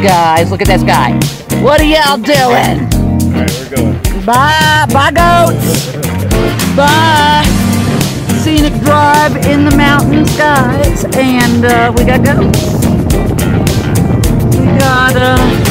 guys. Look at this guy. What are y'all doing? Alright, we're going. Bye, bye, goats. Bye. Scenic drive in the mountains, guys, and uh, we got goats. We got uh.